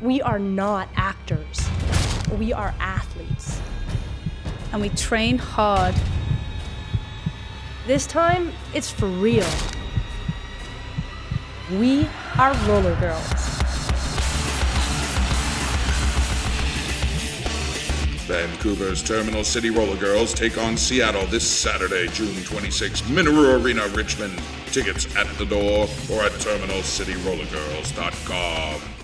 We are not actors. We are athletes. And we train hard. This time, it's for real. We are roller girls. Vancouver's Terminal City Roller Girls take on Seattle this Saturday, June 26, Minoru Arena, Richmond. Tickets at the door or at TerminalCityRollerGirls.com.